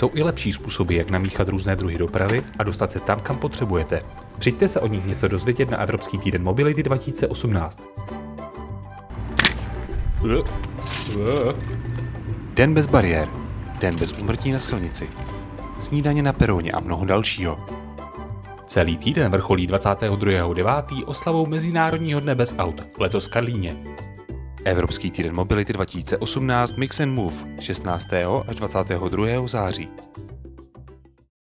Jsou i lepší způsoby, jak namíchat různé druhy dopravy a dostat se tam, kam potřebujete. Přijďte se o nich něco dozvědět na Evropský týden Mobility 2018. Den bez bariér, den bez úmrtí na silnici, snídaně na peroně a mnoho dalšího. Celý týden vrcholí 22.9. oslavou Mezinárodního dne bez aut, letos v Karlíně. Evropský týden Mobility 2018 Mix and Move 16. až 22. září.